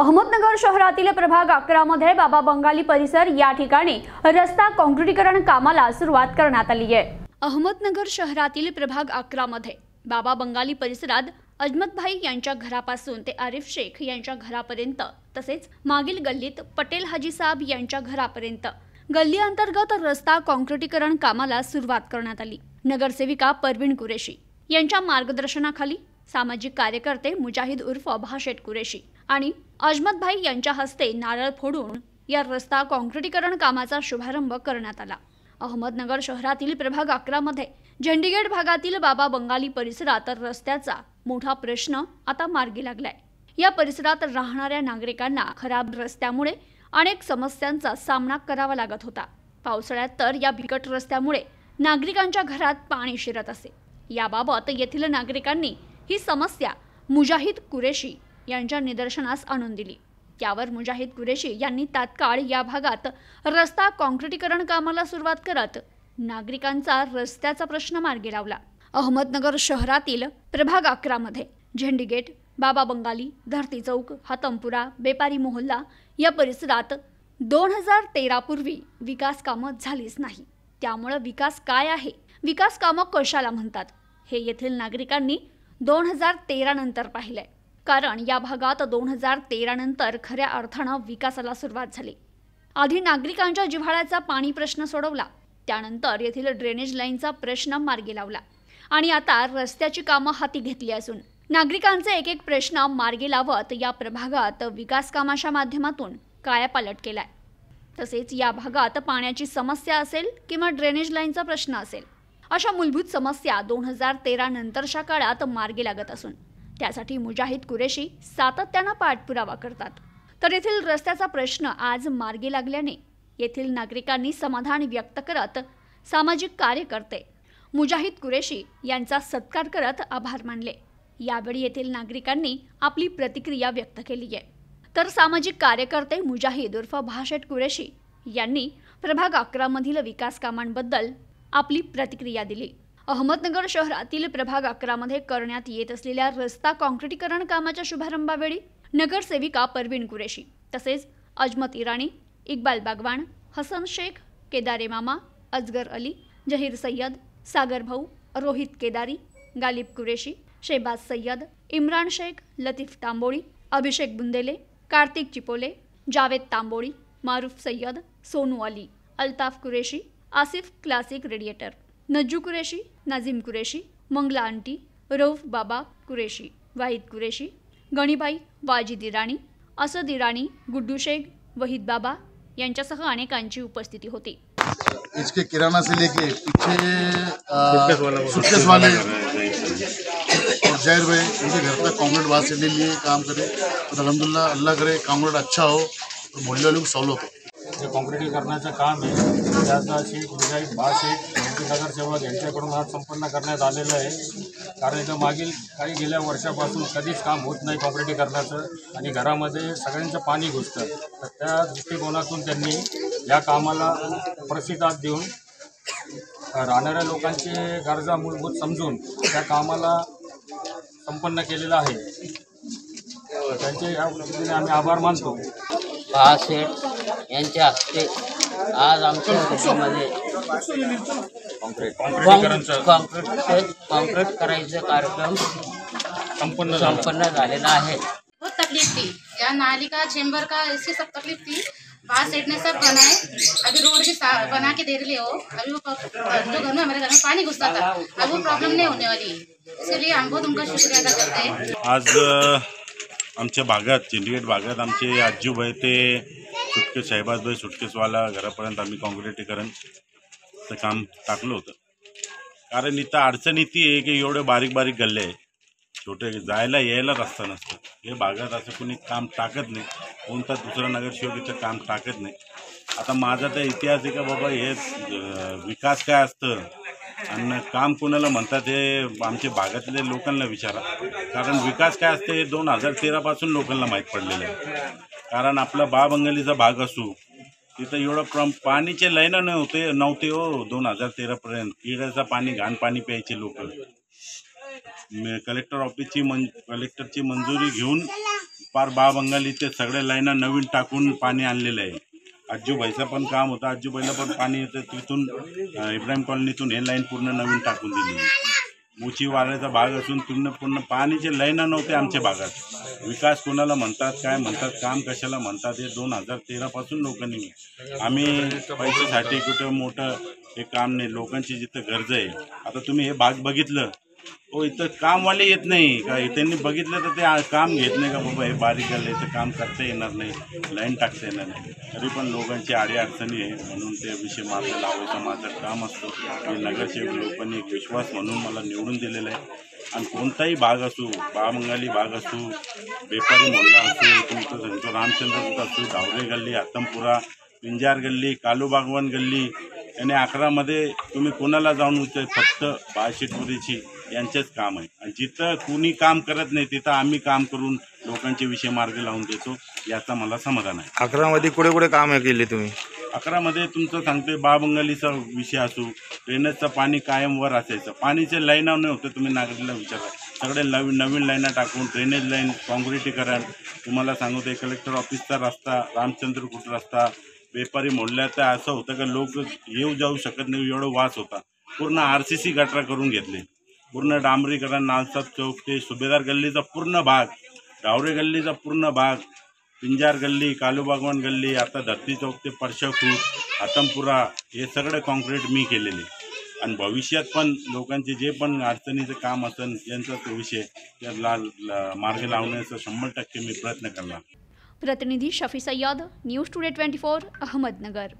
अहमदनगर शहरातील प्रभाग अकरामध्ये बाबा बंगाली परिसर या ठिकाणी रस्ता काँक्रिटीकरण कामाला सुरुवात करण्यात आली आहे. अहमदनगर शहरातील प्रभाग अकरामध्ये बाबा बंगाली परिसरात अजमतभाई यांच्या घरापासून ते आरिफ शेख यांच्या घरापर्यंत तसेच मागील गल्लीत पटेल हाजी साहेब यांच्या घरापर्यंत गल्ली अंतर्गत रस्ता काँक्रिटीकरण कामाला सुरुवात करण्यात आली. नगरसेविका परवीण कुरेशी यांच्या मार्गदर्शनाखाली सामाजिक कार्यकर्ते मुजाहिद उर्फ भाषेट कुरेशी आणि अजमतभाई यांच्या हस्ते नारळ फोडून या रस्ता काँक्रिटीकरण कामाचा शुभारंभ करण्यात आला. अहमदनगर शहरातील प्रभाग अकरामध्ये झेंडीगेट भागातील बाबा बंगाली परिसरात रस्त्याचा मोठा प्रश्न आता मार्गी लागलाय. या परिसरात राहणाऱ्या नागरिकांना खराब रस्त्यामुळे अनेक समस्यांचा सामना करावा लागत होता. पावसाळ्यात तर या बिकट रस्त्यामुळे नागरिकांच्या घरात पाणी शिरत असे. याबाबत येथील नागरिकांनी ही समस्या मुजाहिद कुरेशी यांच्या निदर्शनास आणून दिली. त्यावर मुजाहिद कुरेशी यांनी तात्काळ या भागात रस्ता काँक्रिटीकरण कामाला सुरुवात करत नागरिकांचा रस्त्याचा प्रश्न मार्गी लावला. अहमदनगर शहरातील प्रभाग अकरामध्ये झेंडीगेट बाबा बंगाली धरती चौक हातमपुरा बेपारी मोहल्ला या परिसरात दोन हजार तेरापूर्वी विकास कामं झालीच नाही. त्यामुळं विकास काय आहे? विकास कामं कशाला म्हणतात? हे येथील नागरिकांनी दोन हजार तेरा नंतर पाहिलंय. कारण या भागात दोन हजार तेरा नंतर खऱ्या अर्थानं विकासाला सुरुवात झाली. आधी नागरिकांच्या जिव्हाळ्याचा पाणी प्रश्न सोडवला त्यानंतर येथील ड्रेनेज लाईनचा प्रश्न मार्गी लावला आणि आता रस्त्याची कामं हाती घेतली असून नागरिकांचे एक एक प्रश्न मार्गी लावत या प्रभागात विकास कामाच्या माध्यमातून कायापालट केलाय. तसेच या भागात पाण्याची समस्या असेल किंवा ड्रेनेज लाईनचा प्रश्न असेल अशा मूलभूत समस्या दोन हजार तेरा नंतरच्या काळात मार्गी लागत असून त्यासाठी मुजाहिद कुरेशी सातत्यानं पाठपुरावा करतात. तर येथील रस्त्याचा प्रश्न आज मार्गी लागल्याने येथील नागरिकांनी समाधान व्यक्त करत सामाजिक कार्यकर्ते मुजाहिद कुरेशी यांचा सत्कार करत आभार मानले. यावेळी येथील नागरिकांनी आपली प्रतिक्रिया व्यक्त केली आहे. तर सामाजिक कार्यकर्ते मुजाहिद उर्फ भाषेट कुरेशी यांनी प्रभाग अकरामधील विकास कामांबद्दल आपली प्रतिक्रिया दिली. अहमदनगर शहरातील प्रभाग अकरामध्ये करण्यात येत असलेल्या रस्ता काँक्रिटीकरण कामाच्या शुभारंभावेळी नगरसेविका परवीण कुरेशी तसेच अजमत इराणी इक्बाल बागवान हसन शेख केदारे मामा अजगर अली जहीर सय्यद सागर भाऊ Rohit Kedari Ghalib Qureshi Shahbaz Sayyed Imran Shaikh Latif Tamboli Abhishek Bundele Kartik Chipole Javed Tamboli Maruf Sayyed Sonu Ali Altaf Qureshi Asif classic radiator. Najju Qureshi Nazim Qureshi Mangala aunty Rauf बाबा कुरेशी वाहिद कुरेशी गणीबाई वाजिद इराणी असद इराणी गुड्डू शेख वहीद बाबा यांच्यासह अनेकांची उपस्थिती होती. इसके किराना से लेके पीछे suitcase वाले. और जैर भाई उनके घर तक बात से ले लिए काम करे। तो अलहमदिल्ला अल्लाह करे कॉन्क्रीट अच्छा हो तो मोहल्ले वालों को सहूलत हो जे काँक्रिटीकरणाचं काम आहे त्याचा शेख मुजाहिद बा शेख यांचे नगरसेवक यांच्याकडून आज संपन्न करण्यात आलेलं आहे. कारण इथं मागील काही गेल्या वर्षापासून कधीच काम होत नाही काँक्रिटीकरणाचं आणि घरामध्ये सगळ्यांचं पाणी घुसतं. तर त्या दृष्टिकोनातून त्यांनी या कामाला प्रसिद्धात देऊन राहणाऱ्या लोकांची गरजा मूलभूत समजून त्या कामाला संपन्न केलेलं आहे. त्यांचे या पद्धतीने आम्ही आभार मानतो. शेठ यांच्या हस्ते आज आमच्या कॉन्क्रीट कॉन्क्रीट करायचा. कार्यक्रम. संपन्न संपन्न झालेला आहे. बहुत तकलीफ थी या नाली का चेम्बर का इसकी सब तकलीफ थी बाहर सेट ने सब बनाए. अभी रोड भी बना के दे रहे हो. अभी वो जो घर में हमारे घर में पानी घुसता था. अब वो प्रॉब्लम नहीं होने वाली. है इसलिए हम बहुत उनका शुक्रिया अदा करते हैं. आज आमच्या भागात चिंडगेट भागात आमचे आजीबाई ते. सुटकेस साहेबाजबाई सुटकेसवाला. घरापर्यंत आम्ही काँक्रिटीकरणचं काम टाकलं होतं. कारण इथं अडचणी ती आहे की एवढे बारीक बारीक गल्ले आहे छोटे जायला यायला रस्ता नसतो. हे भागात असं कोणी काम टाकत नाही. कोणता दुसरा नगरसेवक इथं काम टाकत नाही. आता माझा तर इतिहास आहे का बाबा हे विकास काय असतं? आणि काम कोणाला म्हणतात हे आमच्या भागातल्या लोकांना विचारा. कारण विकास काय असते हे दोन हजार तेरापासून लोकांना माहीत पडलेलं आहे. कारण आपला बाबंगलीचा भाग असू तिथं एवढं प्रम पाणीचे लाईन नव्हते नव्हते हो दोन हजार तेरापर्यंत किड्याचं पाणी घाण पाणी प्यायचे लोक. कलेक्टर ऑफिसची मन कलेक्टरची मंजुरी घेऊन पार बा बंगाली ते सगळ्या लाईना नवीन टाकून पाणी आणलेलं आहे. आजूबाईचं पण काम होतं. आजूबाईला पण पाणी येतं. तिथून इब्राहिम कॉलनीतून हे लाईन पूर्ण नवीन टाकून दिली. मुची भाग असून पूर्ण पूर्ण पाणीचे लाईना नव्हते आमच्या भागात. विकास कोणाला म्हणतात काय म्हणतात काम कशाला म्हणतात हे दोन हजार तेरापासून लोकांनी आम्ही पैशासाठी कुठं मोठं हे काम नाही. लोकांची जिथं गरज आहे. आता तुम्ही हे भाग बघितलं हो इथं कामवाले येत नाही. का त्यांनी बघितलं तर ते आ- काम घेत नाही का बाबा हे बारीक झालं तर काम करता येणार नाही लाईन टाकता येणार नाही. तरी पण लोकांची आडी अडचणी आहे म्हणून ते विषय मार्ग लावायचं माझं काम असतो. मी नगरसेवक लोकांनी एक विश्वास म्हणून मला निवडून दिलेला आहे. आणि कोणताही भाग असू बामंगाली भाग असू बेपारी मोहल्ला असू तुमचं त्यांचं रामचंद्रपूर असू धावरे गल्ली आतमपुरा पिंजार गल्ली कालू बागवान गल्ली आणि अकरामध्ये तुम्ही कोणाला जाऊन विचार फक्त बाळशेटपुरीची यांचेच काम आहे. आणि जिथं कुणी काम करत नाही तिथं आम्ही काम करून लोकांचे विषय मार्ग लावून देतो याचा मला समाधान आहे. अकरामध्ये कुठे कुठे काम केले तुम्ही? अकरामध्ये तुमचं सांगतोय बाळबंगालीचा विषय असू ड्रेनेजचं पाणी कायम वर असायचं. पाणीचे लाईना नाही होतं तुम्ही नागरिकला विचारा. सगळे नवीन नवीन लाईना टाकून ड्रेनेज लाईन काँक्रिटीकरण तुम्हाला सांगतोय कलेक्टर ऑफिसचा रस्ता रामचंद्रकूट रस्ता व्यापारी मोडल्याचं असं होतं का लोक येऊ जाऊ शकत नाही एवढं वास होता. पूर्ण आर सी सी गटरा करून घेतले. पूर्ण डांबरीकरण नालसाब चौक ते सुभेदार गल्लीचा पूर्ण भाग डावरे गल्लीचा पूर्ण भाग पिंजार गल्ली कालूबागवान गल्ली आता धरती चौक ते परशाखूट आतमपुरा हे सगळे कॉन्क्रीट मी केलेले. आणि भविष्यात पण लोकांचे जे पण अडचणीचं काम असेल यांचा तो विषय त्याला मार्ग लावण्याचा शंभर टक्के मी प्रयत्न करणार. प्रतिनिधी Shafi Sayyed News Today twenty four Ahmednagar.